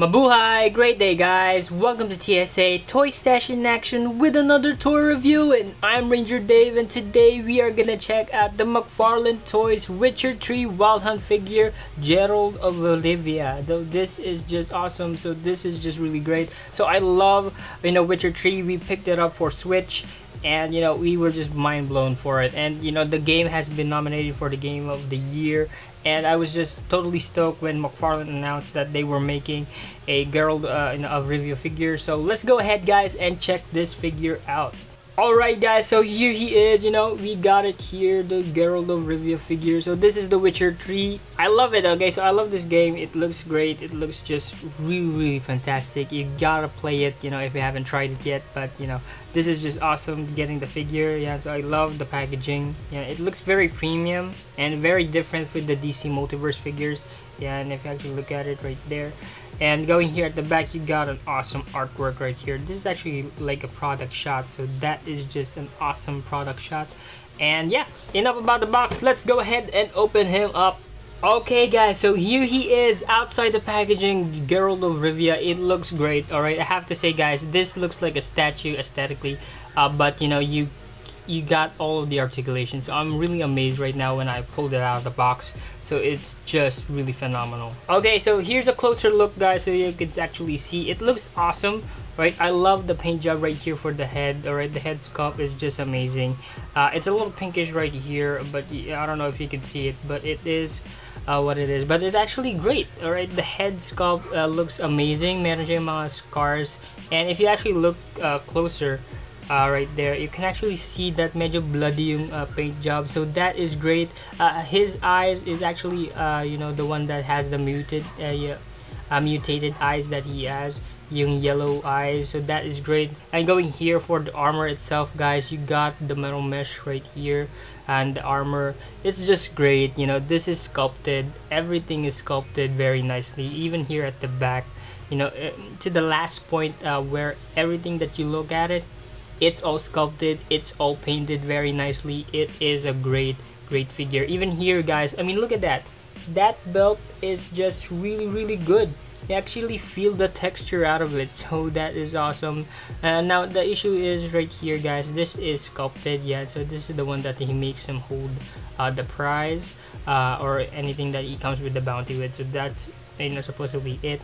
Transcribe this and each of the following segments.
Mabuhay! Great day guys! Welcome to TSA Toy Stash in Action with another toy review and I'm Ranger Dave and today we are gonna check out the McFarlane Toys Witcher 3 Wild Hunt figure Geralt of Rivia. Though this is just awesome so this is just really great. So I love you know Witcher 3 we picked it up for Switch and you know we were just mind blown for it and you know the game has been nominated for the game of the year and I was just totally stoked when McFarlane announced that they were making a Geralt uh, of Rivia figure. So let's go ahead guys and check this figure out Alright guys, so here he is, you know, we got it here, the Geralt of Rivia figure. So this is The Witcher 3. I love it, okay, so I love this game. It looks great. It looks just really, really fantastic. You gotta play it, you know, if you haven't tried it yet. But, you know, this is just awesome getting the figure. Yeah, so I love the packaging. Yeah, it looks very premium and very different with the DC Multiverse figures. Yeah, and if you actually look at it right there, and going here at the back you got an awesome artwork right here this is actually like a product shot so that is just an awesome product shot and yeah enough about the box let's go ahead and open him up Okay guys, so here he is outside the packaging, Geralt of Rivia. It looks great, alright? I have to say guys, this looks like a statue aesthetically, uh, but you know, you you got all of the articulations. So I'm really amazed right now when I pulled it out of the box. So it's just really phenomenal. Okay, so here's a closer look guys so you can actually see. It looks awesome, right? I love the paint job right here for the head, alright? The head sculpt is just amazing. Uh, it's a little pinkish right here, but I don't know if you can see it, but it is uh, what it is. But it's actually great, alright? The head sculpt uh, looks amazing. Siya mga scars. And if you actually look uh, closer, uh, right there. You can actually see that medyo bloody yung uh, paint job. So that is great. Uh, his eyes is actually uh, you know the one that has the muted uh, uh, mutated eyes that he has. Yung yellow eyes. So that is great. And going here for the armor itself guys you got the metal mesh right here. And the armor it's just great. You know this is sculpted. Everything is sculpted very nicely. Even here at the back you know to the last point where everything that you look at it it's all sculpted it's all painted very nicely. It is a great great figure. Even here guys i mean look at that. That belt is just really really good. You actually feel the texture out of it so that is awesome. Uh, now the issue is right here guys this is sculpted yeah so this is the one that he makes him hold uh, the prize uh, or anything that he comes with the bounty with so that's you know supposedly it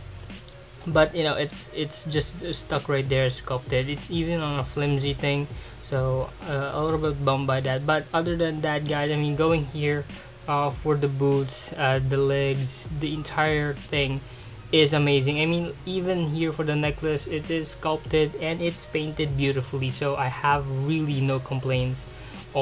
but you know it's it's just stuck right there sculpted. It's even on a flimsy thing. So uh, a little bit bummed by that. But other than that guys i mean going here uh, for the boots uh, the legs the entire thing is amazing. I mean even here for the necklace it is sculpted and it's painted beautifully. So i have really no complaints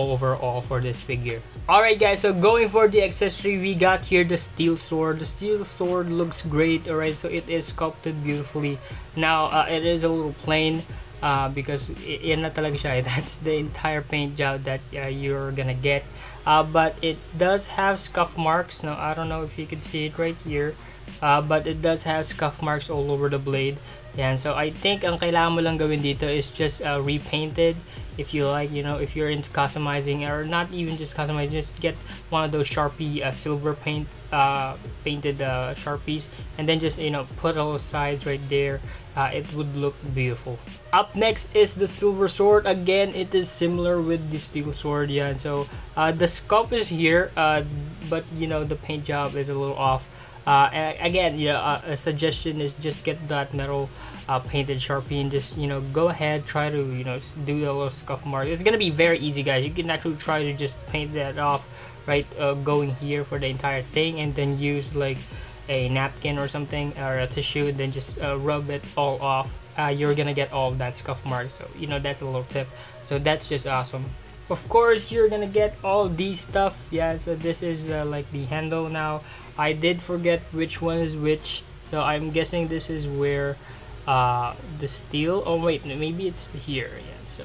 overall for this figure. Alright guys so going for the accessory we got here the steel sword. The steel sword looks great alright so it is sculpted beautifully. Now uh, it is a little plain uh, because yan na talaga siya. That's the entire paint job that uh, you're gonna get. Uh, but it does have scuff marks. Now I don't know if you can see it right here. Uh, but it does have scuff marks all over the blade Yan, so I think ang kailangan mo lang gawin dito is just uh, repainted if you like, you know, if you're into customizing or not even just customizing, just get one of those Sharpie uh, silver paint uh, painted uh, Sharpies and then just, you know, put all the sides right there. Uh, it would look beautiful. Up next is the silver sword. Again, it is similar with the steel sword. Yeah, so uh, the sculpt is here, uh, but you know, the paint job is a little off. Uh, again, you know, uh, a suggestion is just get that metal uh, painted sharpie and just you know go ahead try to you know do a little scuff mark. It's gonna be very easy, guys. You can actually try to just paint that off, right? Uh, going here for the entire thing, and then use like a napkin or something or a tissue, then just uh, rub it all off. Uh, you're gonna get all that scuff mark. So you know that's a little tip. So that's just awesome of course you're gonna get all these stuff. Yeah so this is uh, like the handle now. I did forget which one is which so I'm guessing this is where uh, the steel. Oh wait maybe it's here. Yeah so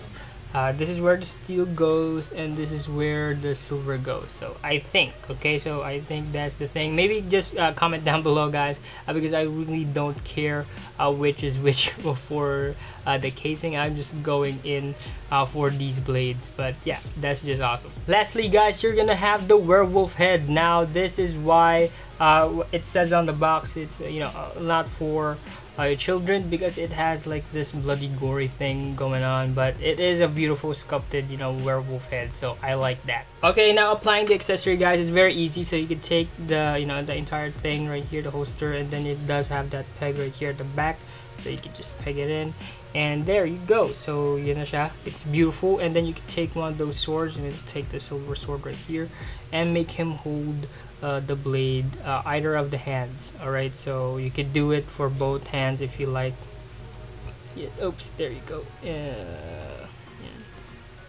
uh, this is where the steel goes and this is where the silver goes. So I think okay? So I think that's the thing. Maybe just uh, comment down below guys uh, because I really don't care uh, which is which for uh, the casing. I'm just going in uh, for these blades. But yeah that's just awesome. Lastly guys you're gonna have the werewolf head. Now this is why uh, it says on the box it's you know not for uh, children because it has like this bloody gory thing going on but it is a beautiful sculpted you know werewolf head so I like that. Okay now applying the accessory guys is very easy. So you can take the you know the entire thing right here the holster and then it does have that peg right here at the back. So you can just peg it in and there you go. So you know it's beautiful. And then you can take one of those swords and take the silver sword right here and make him hold uh, the blade uh, either of the hands. All right? So you could do it for both hands if you like. Yeah, oops there you go. Uh, yeah.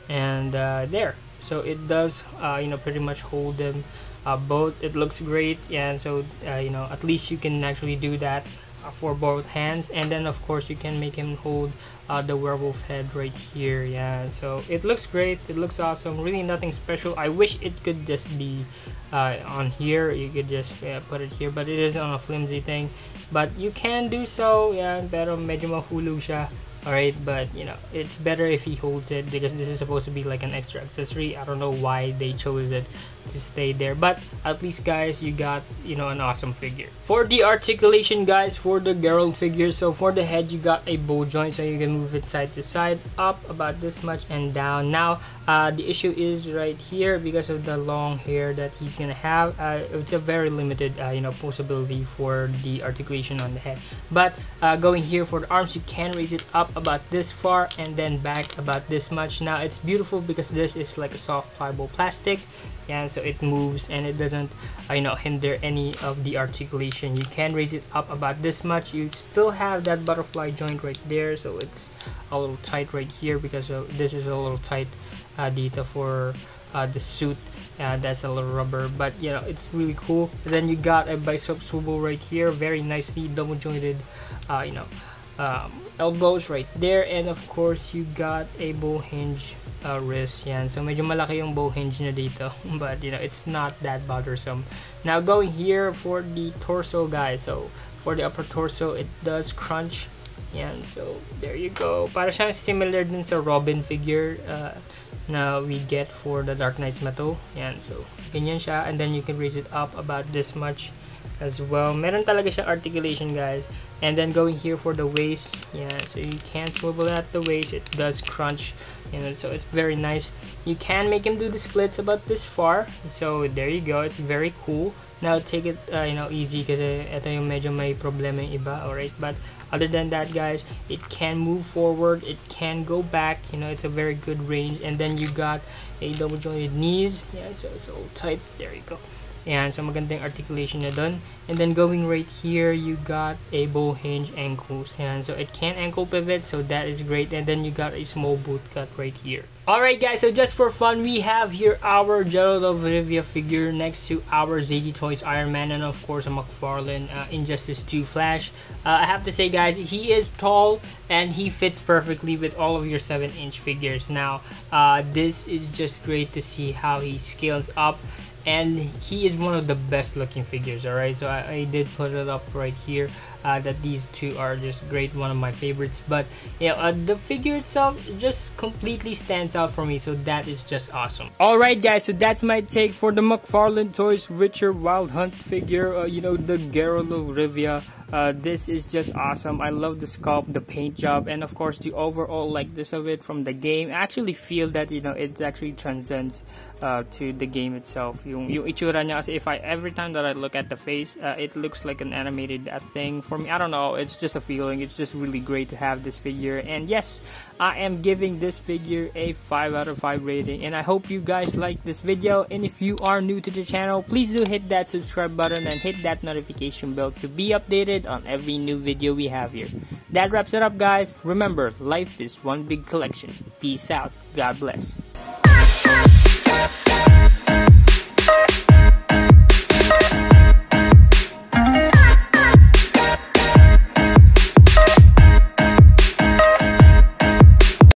and uh, there. So it does uh, you know pretty much hold them uh, both. It looks great. And so you know at least you can actually do that for both hands. And then of course you can make him hold uh, the werewolf head right here. Yeah so it looks great. It looks awesome. Really nothing special. I wish it could just be uh, on here. You could just yeah, put it here but it is on a flimsy thing. But you can do so. Yeah pero medyo mahulog siya. Alright but you know it's better if he holds it because this is supposed to be like an extra accessory. I don't know why they chose it to stay there. But at least guys you got you know an awesome figure. For the articulation guys for the Geralt figure so for the head you got a bow joint so you can move it side to side up about this much and down. Now uh, the issue is right here because of the long hair that he's gonna have uh, it's a very limited uh, you know possibility for the articulation on the head. But uh, going here for the arms you can raise it up about this far and then back about this much. Now it's beautiful because this is like a soft pliable plastic and so it moves and it doesn't uh, you know hinder any of the articulation. You can raise it up about this much. You still have that butterfly joint right there so it's a little tight right here because this is a little tight uh, data for uh, the suit uh, that's a little rubber but you know it's really cool. Then you got a bicep swivel right here very nicely double jointed uh, you know um, elbows right there and of course you got a bow hinge uh, wrist yan. So medyo malaki yung bow hinge na dito but you know it's not that bothersome. Now going here for the torso guys. So for the upper torso it does crunch yan. So there you go. Para siyang similar din sa Robin figure uh, na we get for the Dark Nights Metal yan. So ganyan siya and then you can raise it up about this much as well. Meron talaga siya articulation guys. And then going here for the waist. Yeah, so you can swivel at the waist. It does crunch. You know, so it's very nice. You can make him do the splits about this far. So there you go. It's very cool. Now take it uh, you know easy kasi ito yung medyo may problema yung iba. Alright, but other than that guys, it can move forward. It can go back. You know, it's a very good range. And then you got a double jointed knees. Yeah, so it's all tight. There you go. And so magandang articulation na dun. And then going right here, you got a bow hinge ankles. And so it can ankle pivot, so that is great. And then you got a small boot cut right here. Alright guys, so just for fun, we have here our Geralt of Rivia figure next to our ZD Toys Iron Man and of course a McFarlane uh, Injustice 2 Flash. Uh, I have to say guys, he is tall and he fits perfectly with all of your 7 inch figures. Now, uh, this is just great to see how he scales up and he is one of the best looking figures all right so I, I did put it up right here uh, that these two are just great one of my favorites. But yeah uh, the figure itself just completely stands out for me so that is just awesome. All right guys so that's my take for the McFarlane Toys Witcher Wild Hunt figure uh, you know the Geralt of Rivia uh, this is just awesome. I love the sculpt the paint job and of course the overall like this of it from the game. I actually feel that you know it actually transcends uh, to the game itself. Yung, yung itsura niya if I every time that I look at the face uh, it looks like an animated uh, thing. For me I don't know. It's just a feeling. It's just really great to have this figure. And yes I am giving this figure a 5 out of 5 rating. And I hope you guys like this video. And if you are new to the channel please do hit that subscribe button and hit that notification bell to be on every new video we have here. That wraps it up guys. Remember, life is one big collection. Peace out. God bless.